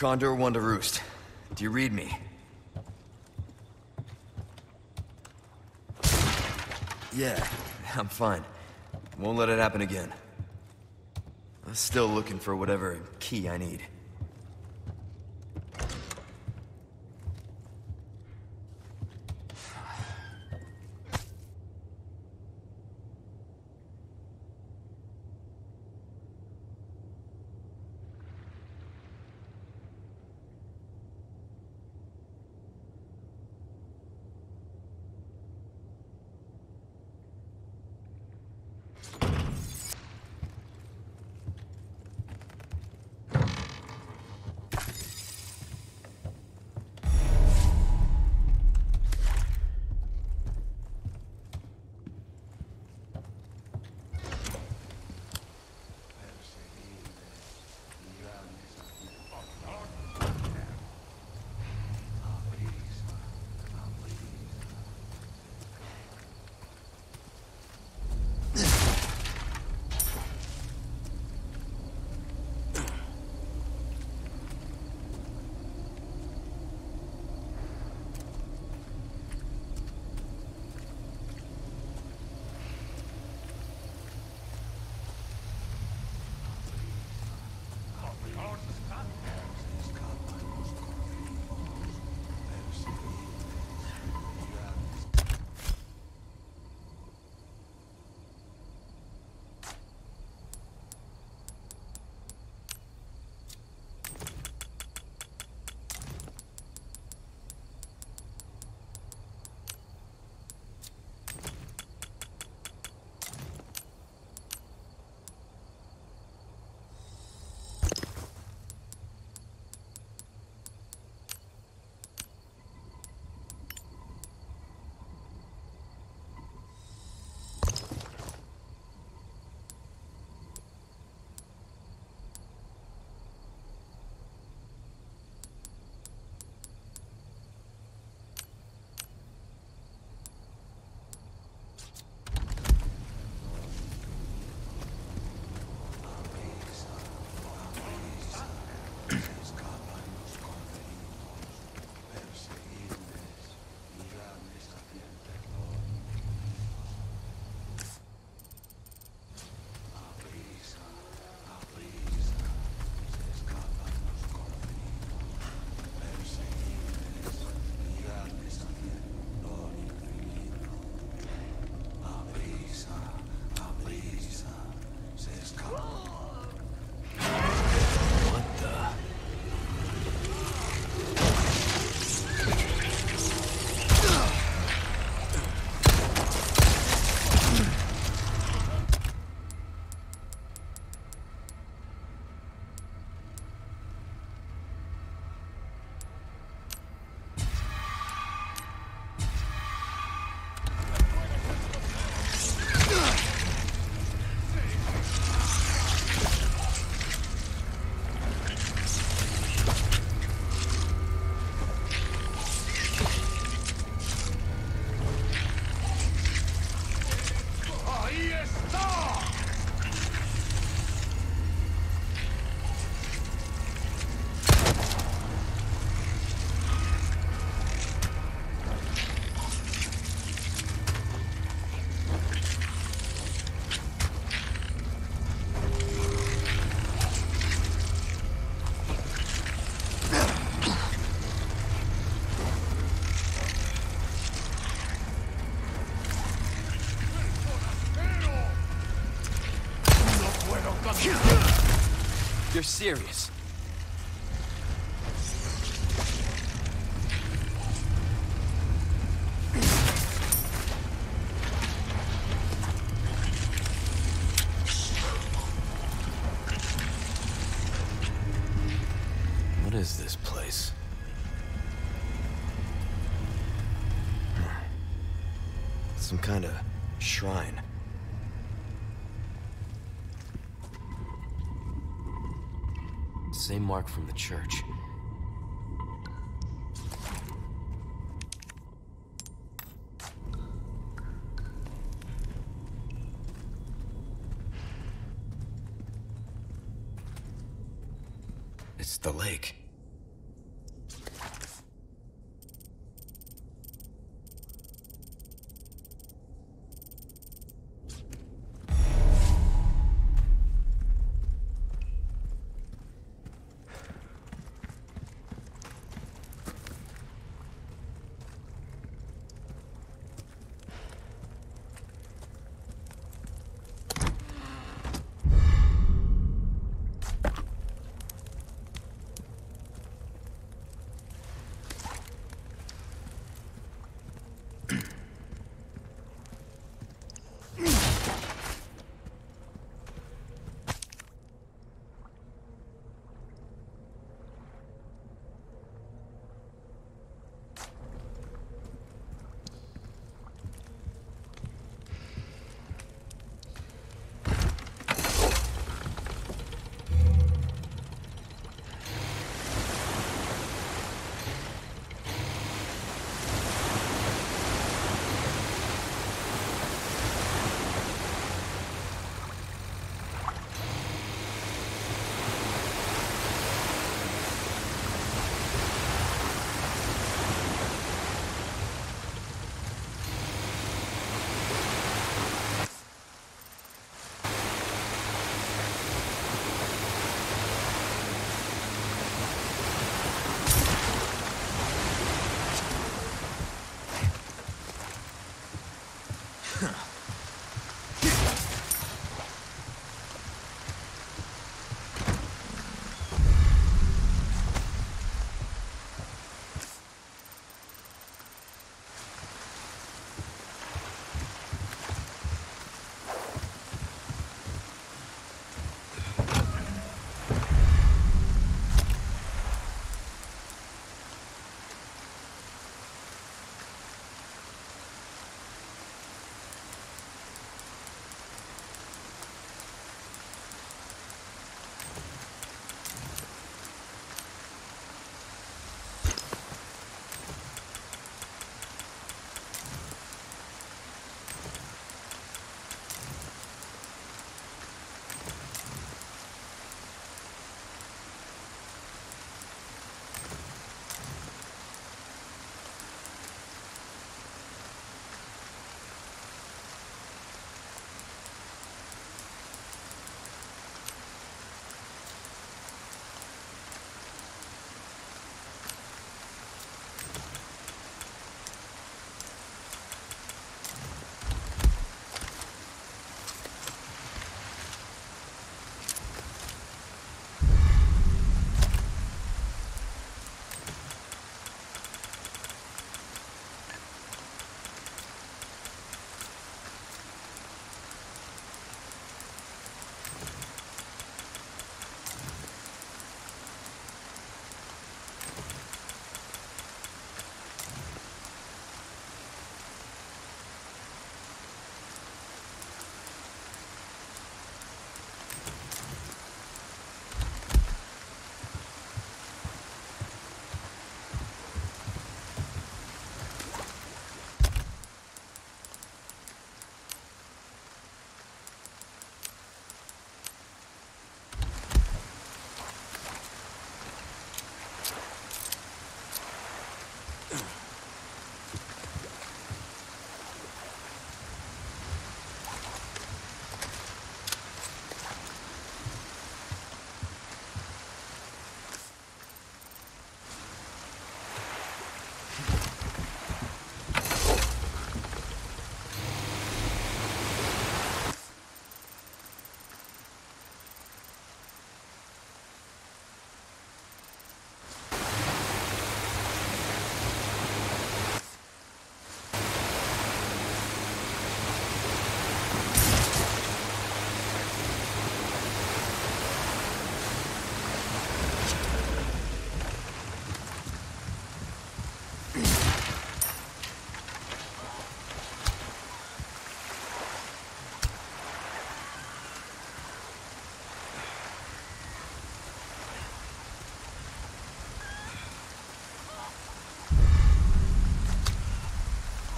Condor One to Roost. Do you read me? Yeah, I'm fine. Won't let it happen again. I'm still looking for whatever key I need. Serious. Mark from the church.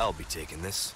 I'll be taking this.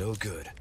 No good.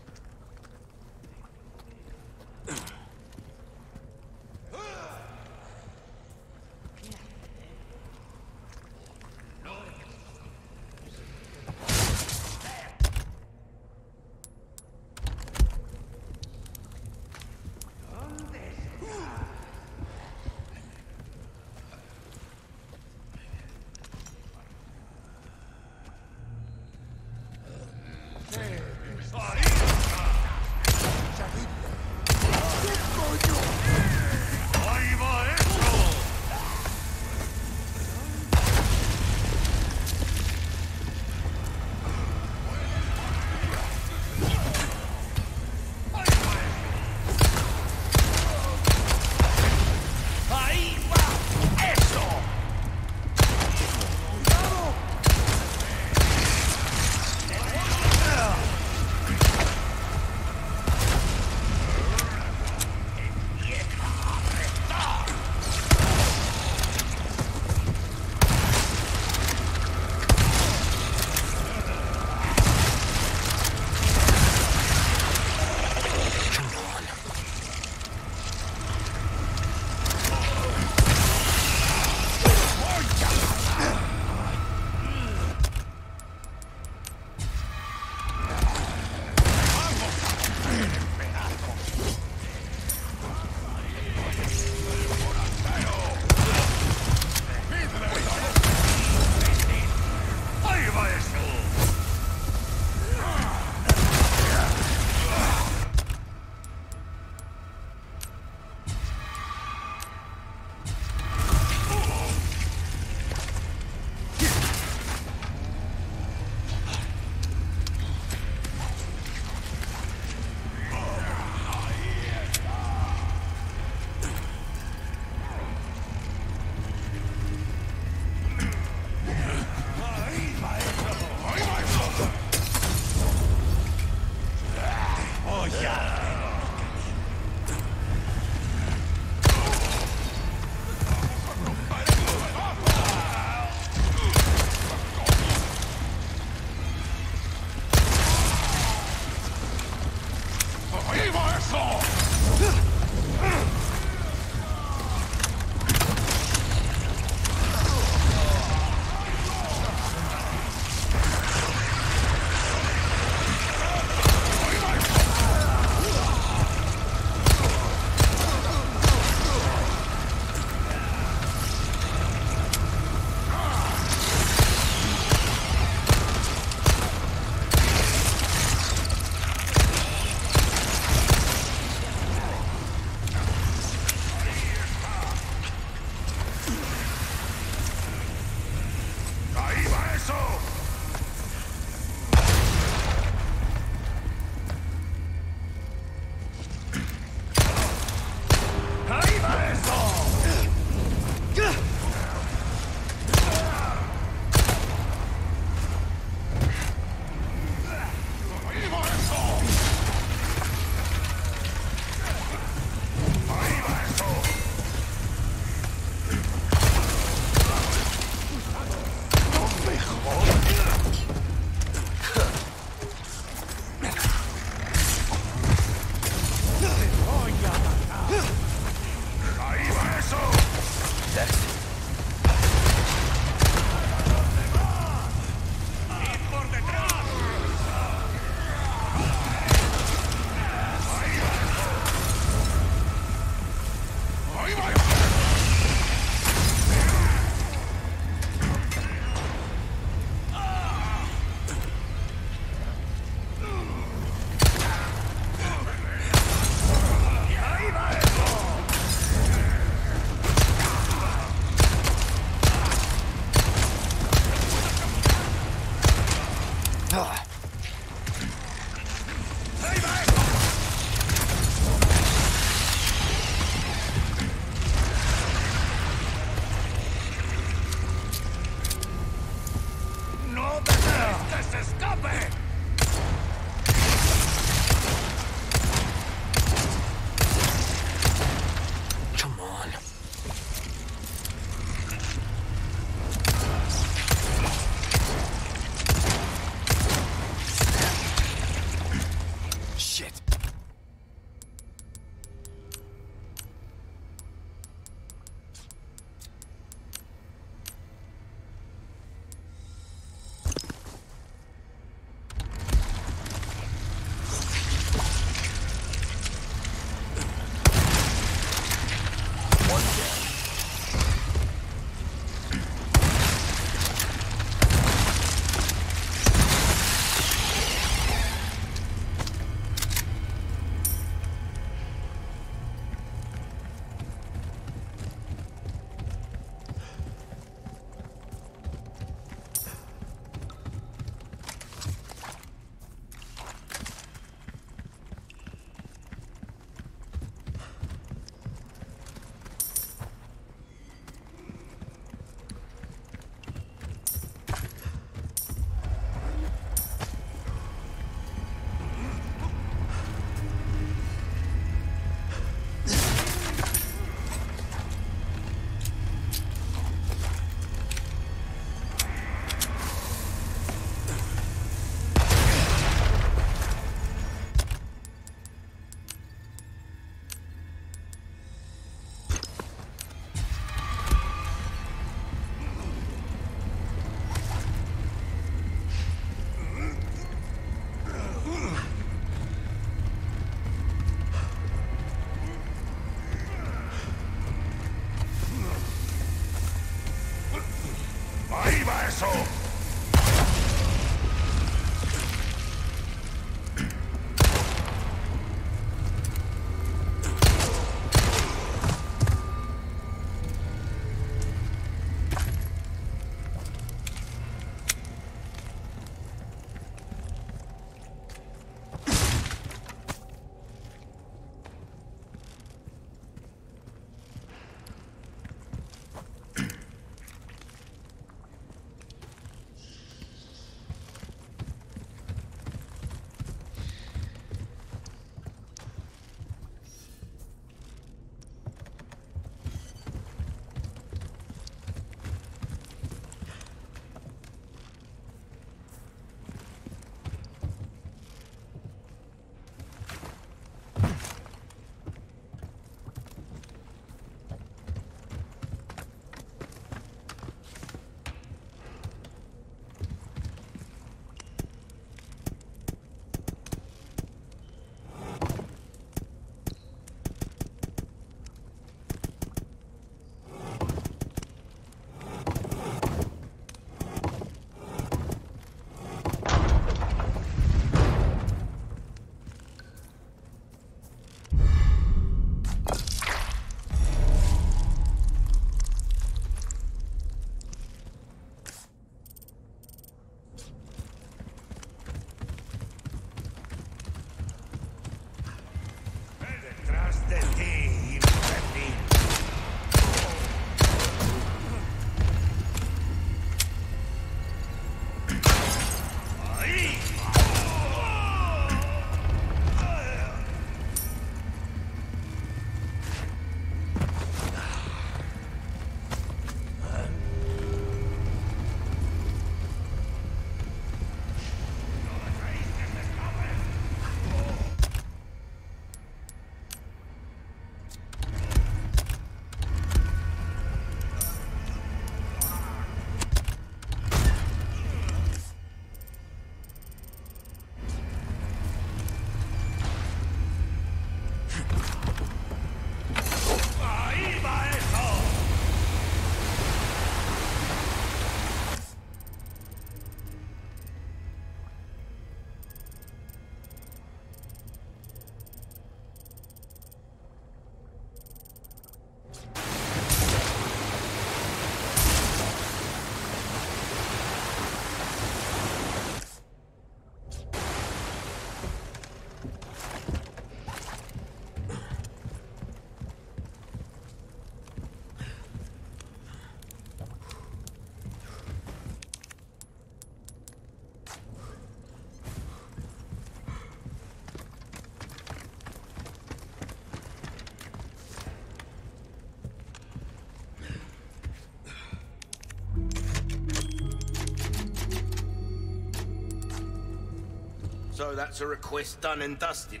That's a request done and dusted.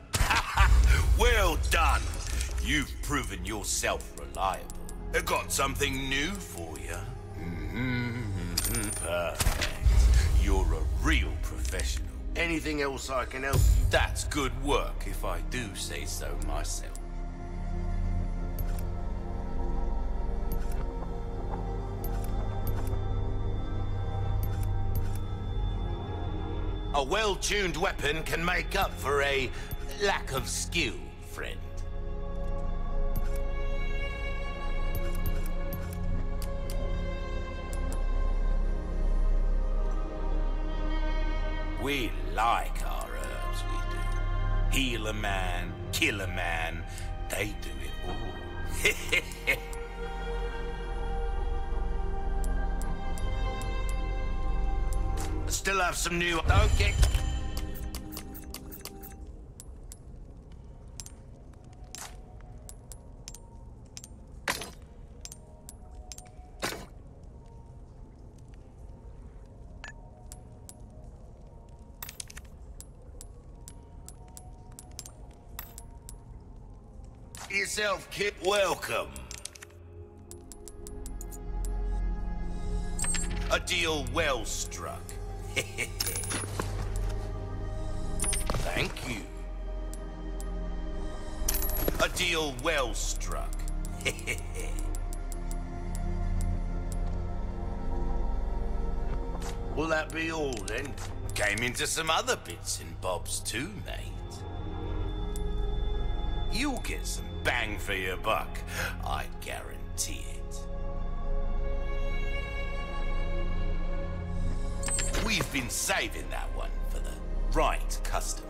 well done. You've proven yourself reliable. I got something new for you. Mm-hmm. Perfect. You're a real professional. Anything else I can help you? That's good work, if I do say so myself. A well-tuned weapon can make up for a lack of skill, friend. We like our herbs, we do. Heal a man, kill a man, they do it all. Still have some new... Don't get... Yourself, kid. Welcome. A deal well struck. Thank you. A deal well struck. Will that be all then? Came into some other bits and bobs too, mate. You'll get some bang for your buck, I guarantee it. We've been saving that one for the right customer.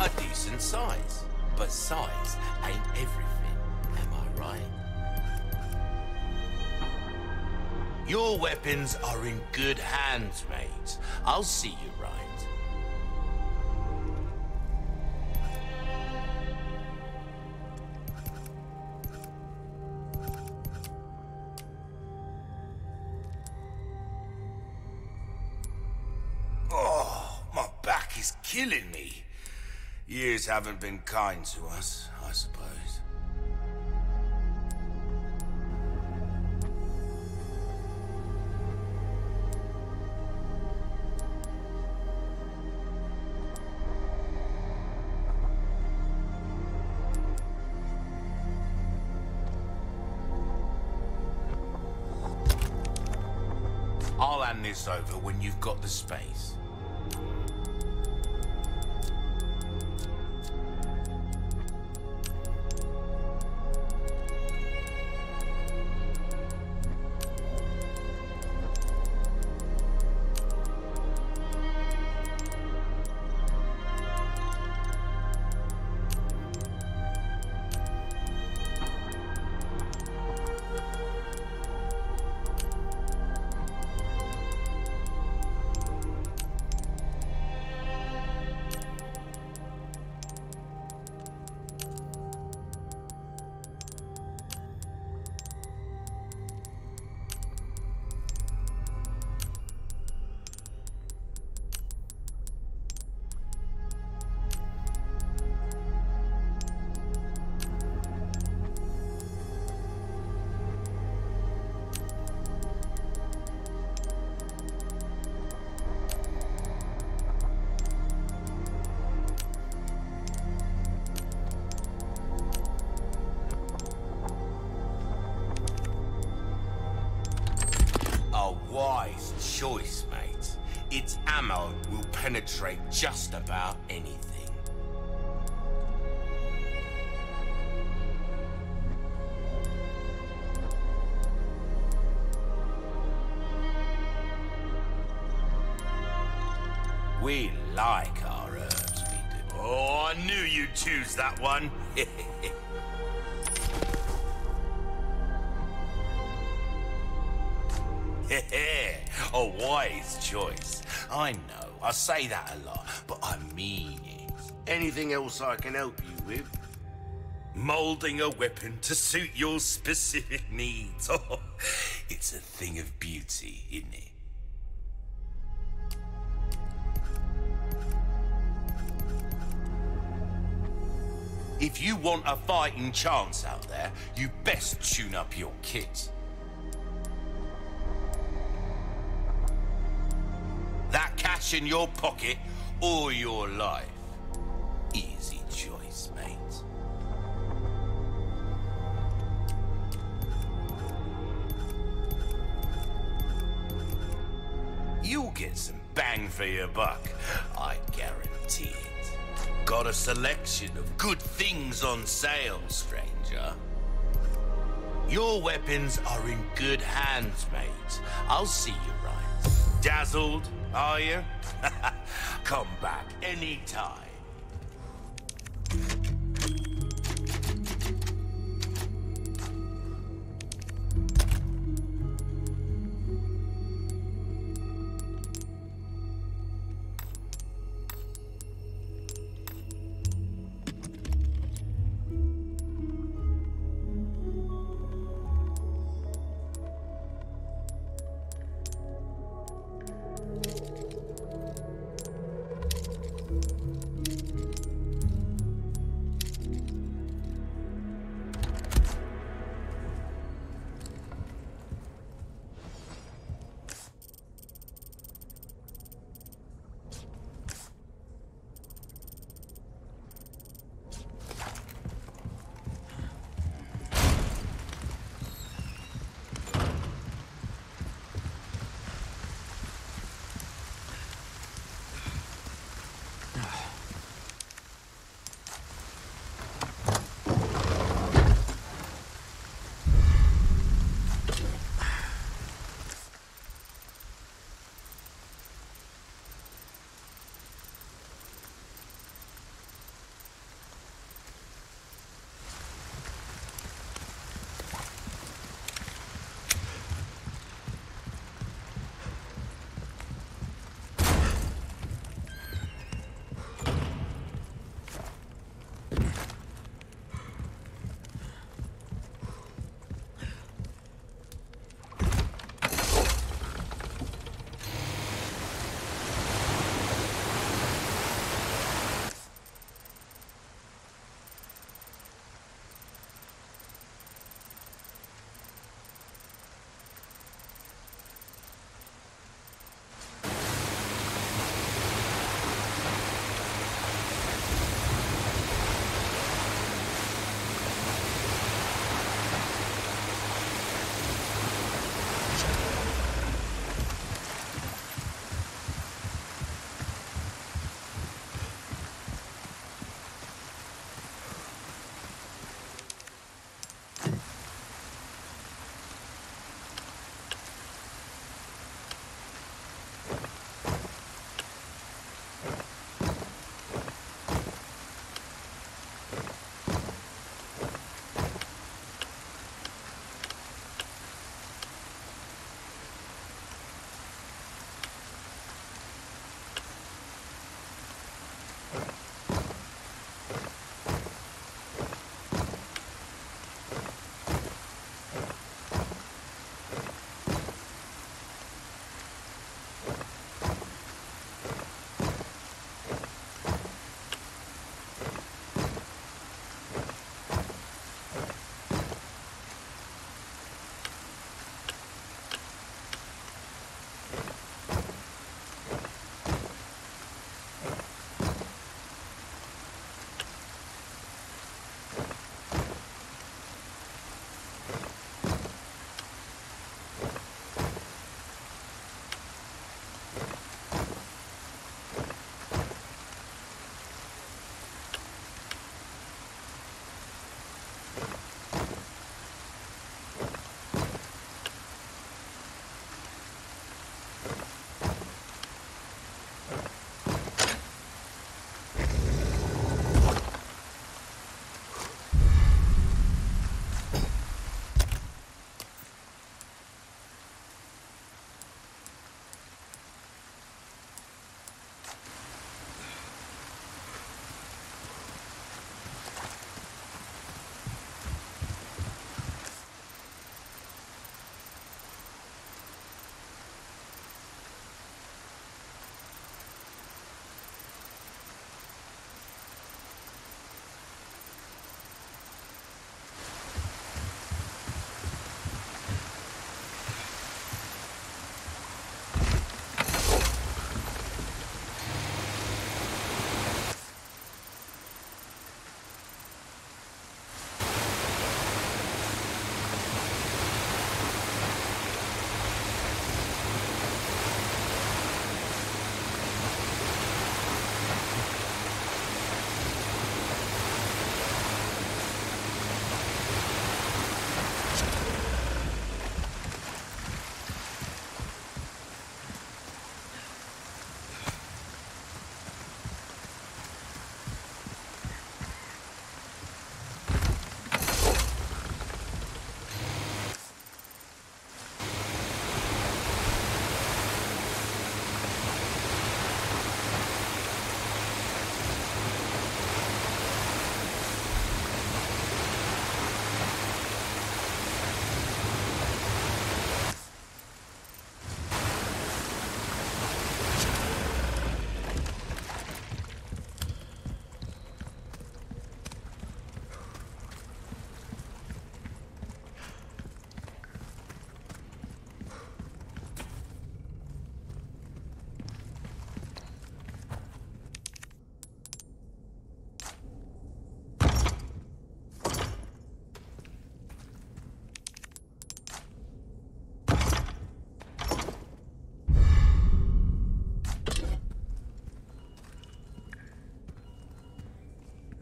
A decent size, but size ain't everything, am I right? Your weapons are in good hands, mate. I'll see you right. Is killing me. Years haven't been kind to us, I suppose. I'll hand this over when you've got the space. A wise choice. I know, I say that a lot, but I mean it. Anything else I can help you with? Molding a weapon to suit your specific needs. Oh, it's a thing of beauty, isn't it? If you want a fighting chance out there, you best tune up your kit. That cash in your pocket or your life. Easy choice, mate. You'll get some bang for your buck, I guarantee it. Got a selection of good things on sale, stranger. Your weapons are in good hands, mate. I'll see you right. Dazzled, are you? Come back anytime.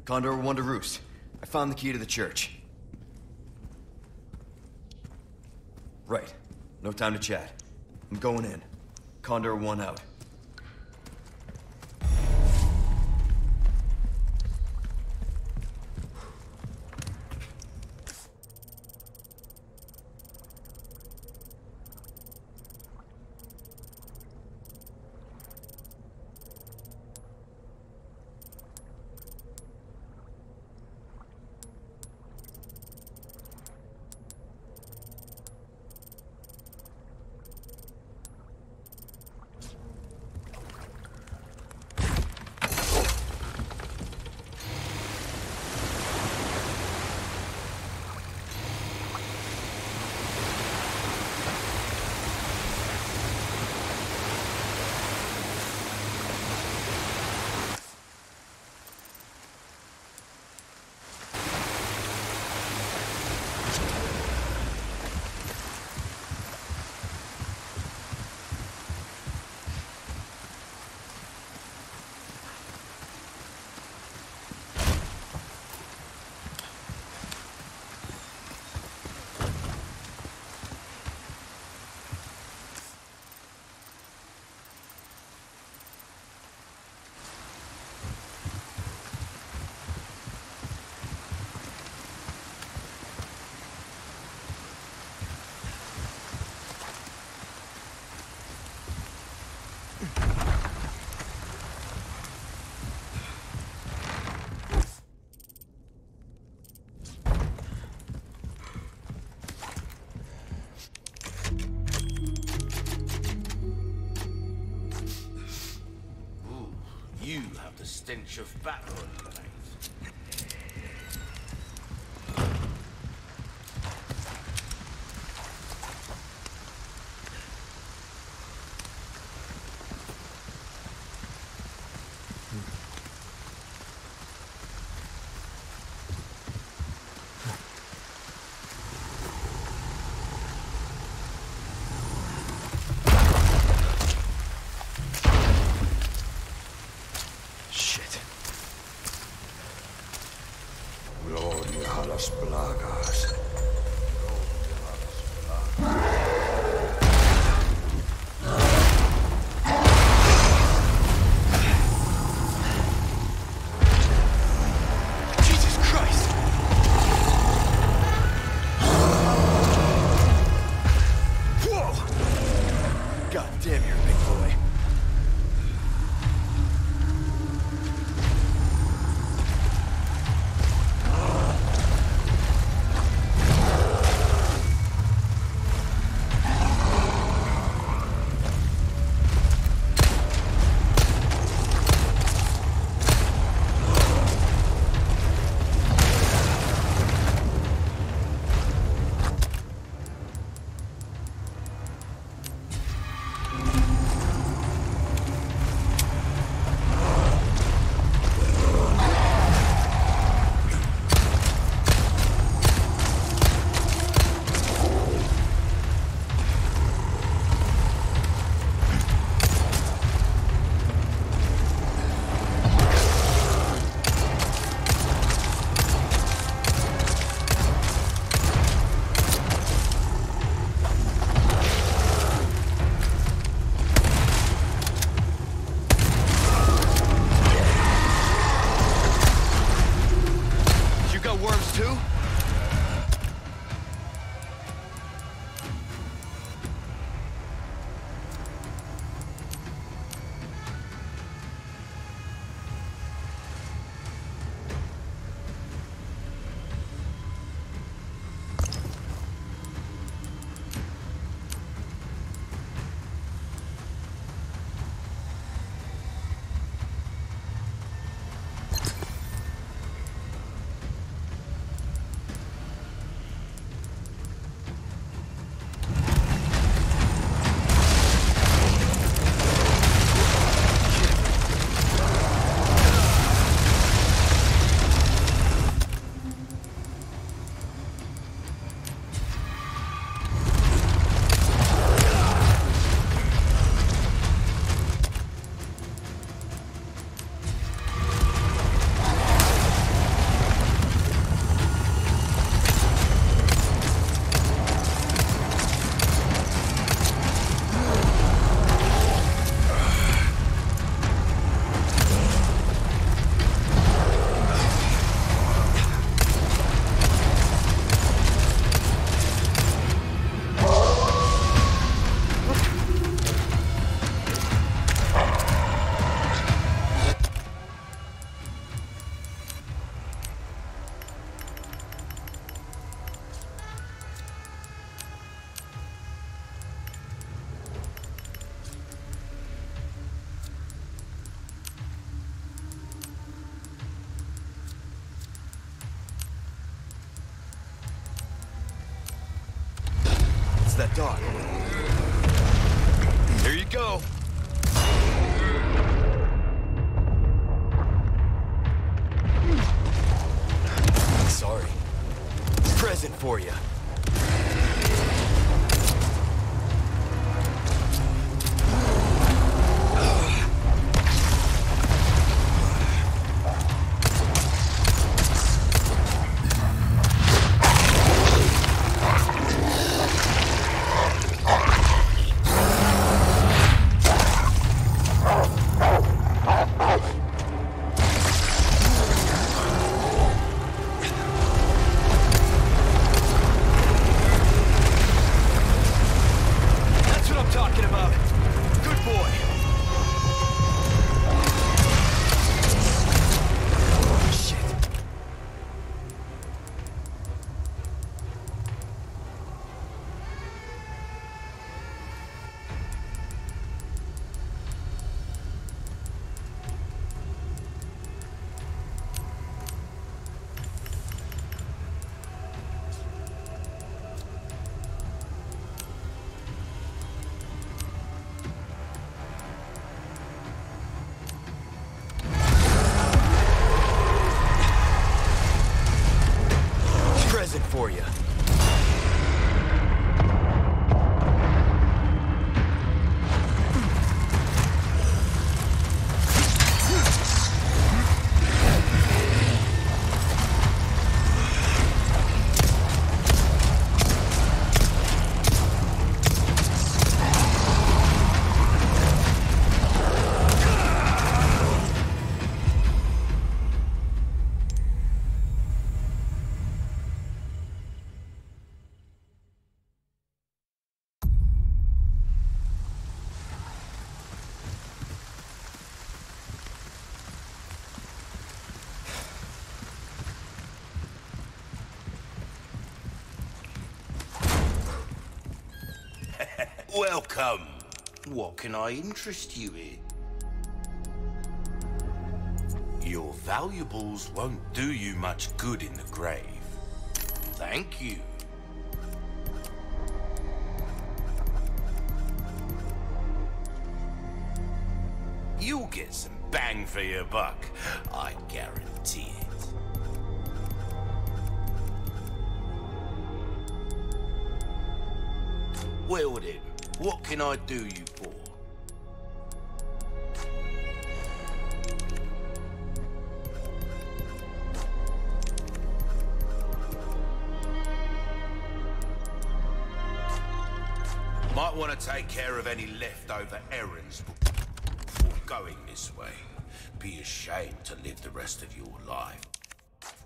Condor 1 to Roost. I found the key to the church. Right. No time to chat. I'm going in. Condor 1 out. You have the stench of battle. on your that Welcome. What can I interest you in? Your valuables won't do you much good in the grave. Thank you. Can I do you for? Might want to take care of any leftover errands before going this way. Be ashamed to live the rest of your life.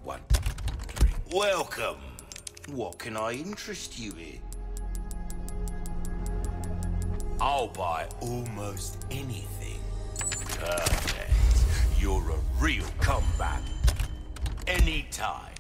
One, three. Welcome. What can I interest you in? I'll buy almost anything. Perfect. You're a real comeback. Anytime.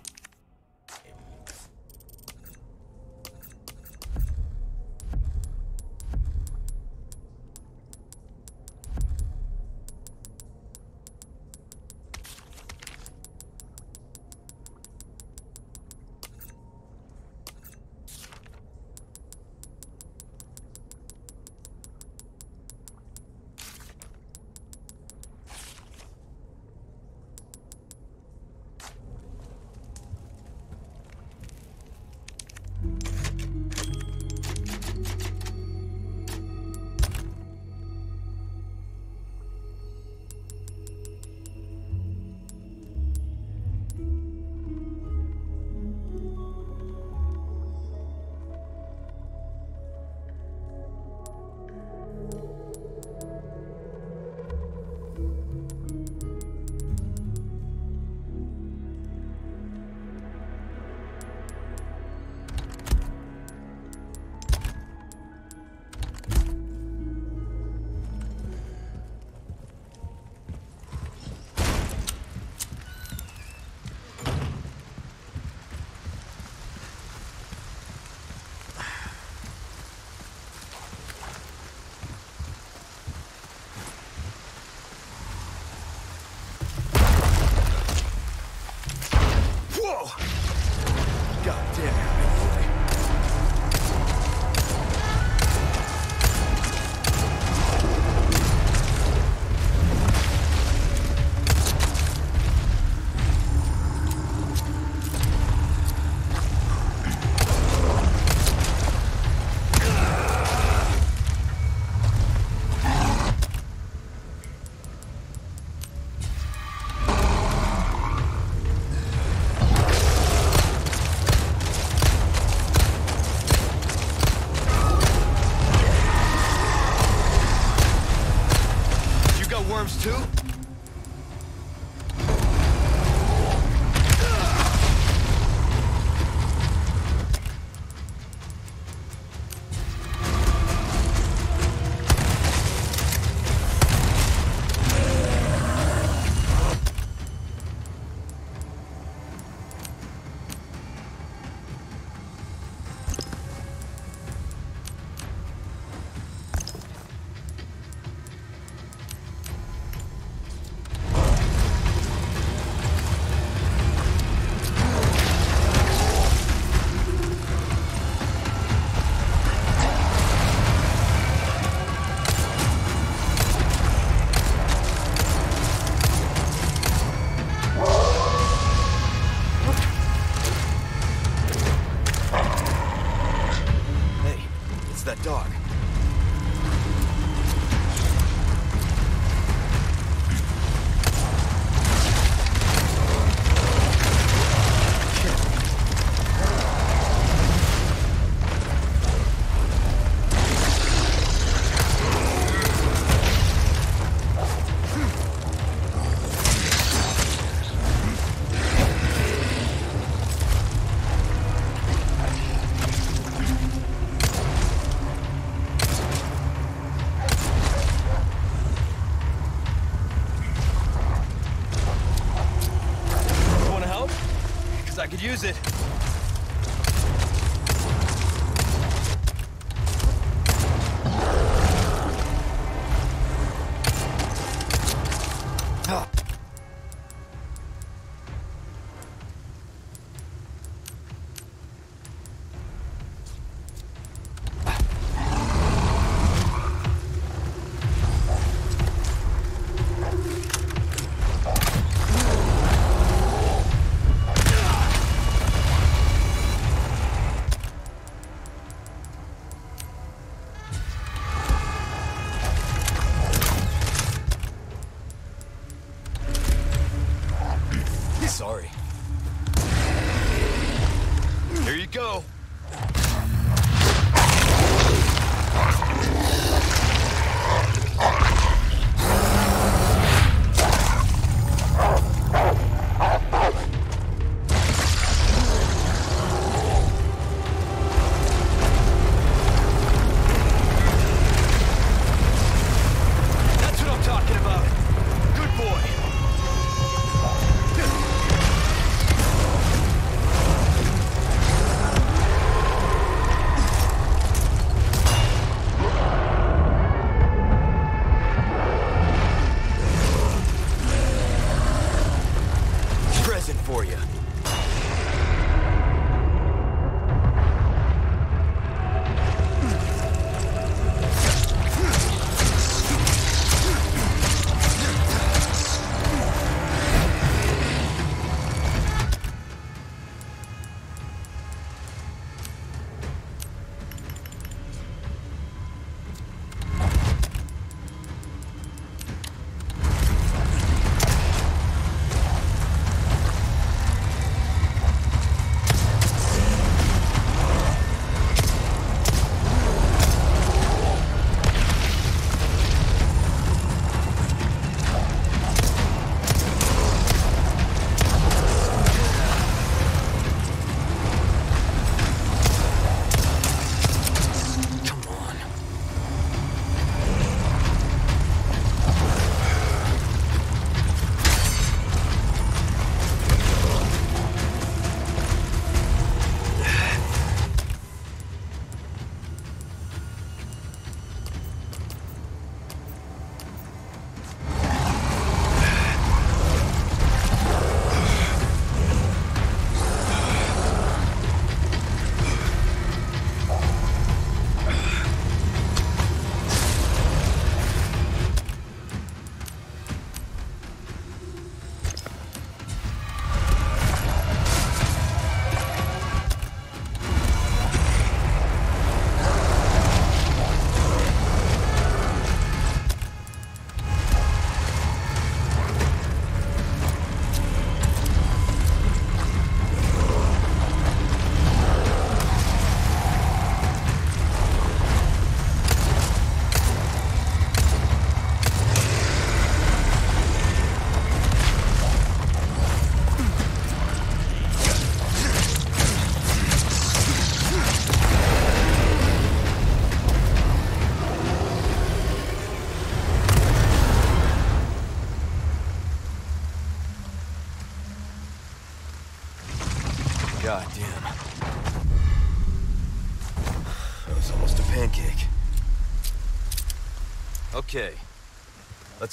Use it.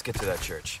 Let's get to that church.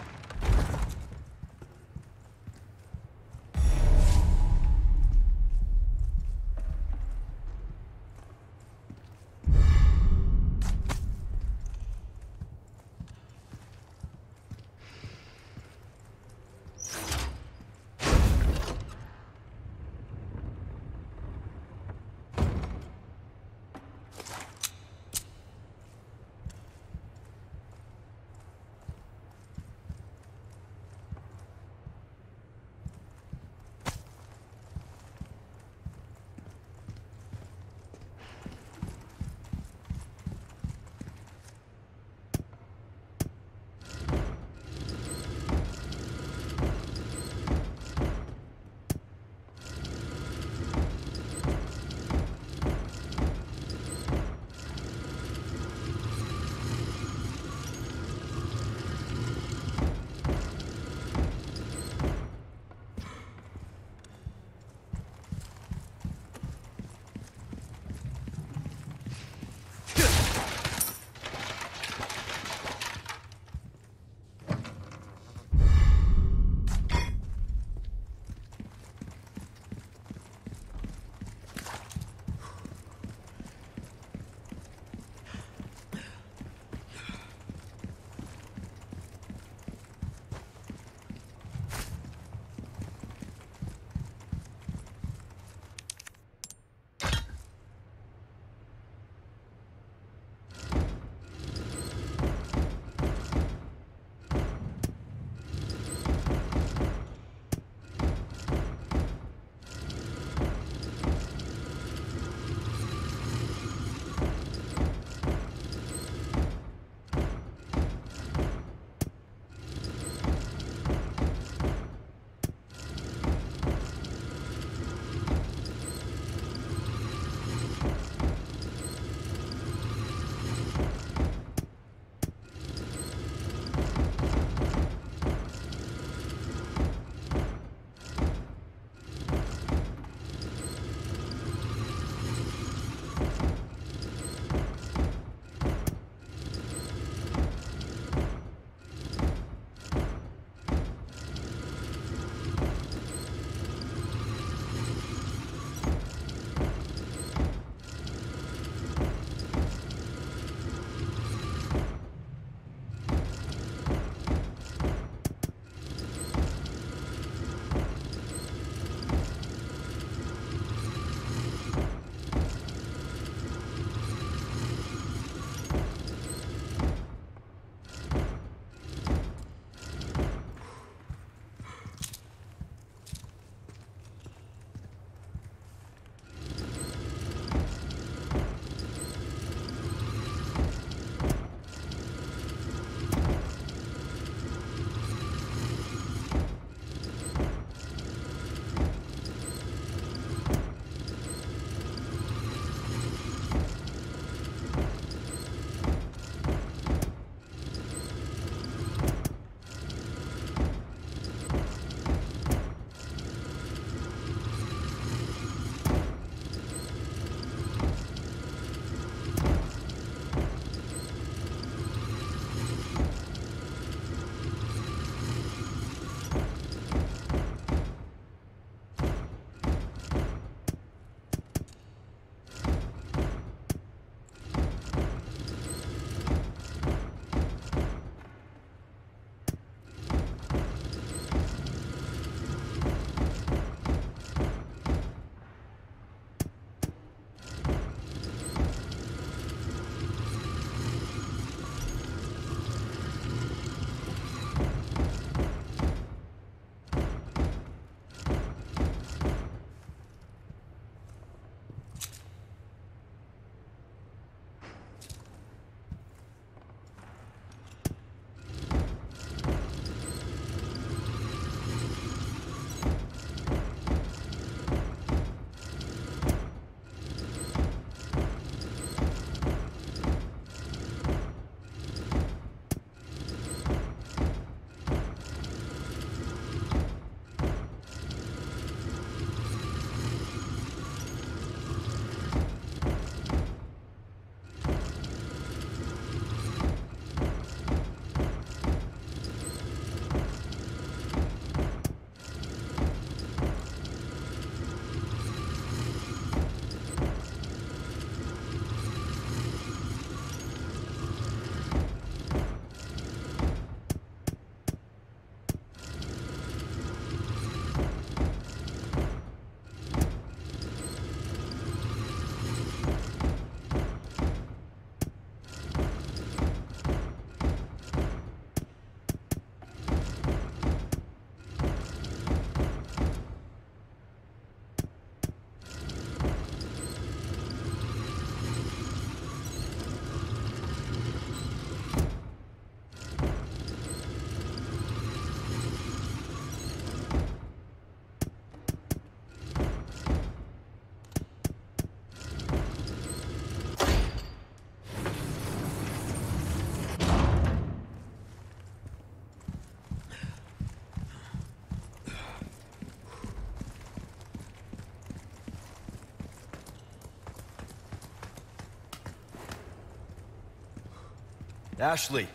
Ashley,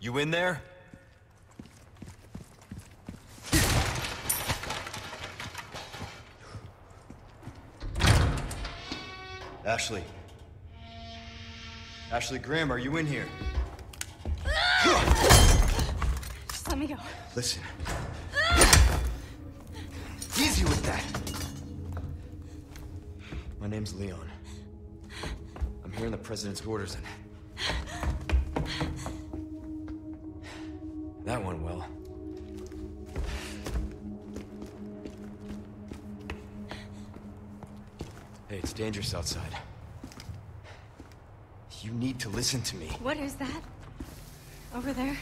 you in there? Ashley. Ashley Graham, are you in here? Just let me go. Listen. Easy with that. My name's Leon. I'm here in the president's orders and... That one well. Hey, it's dangerous outside. You need to listen to me. What is that? Over there?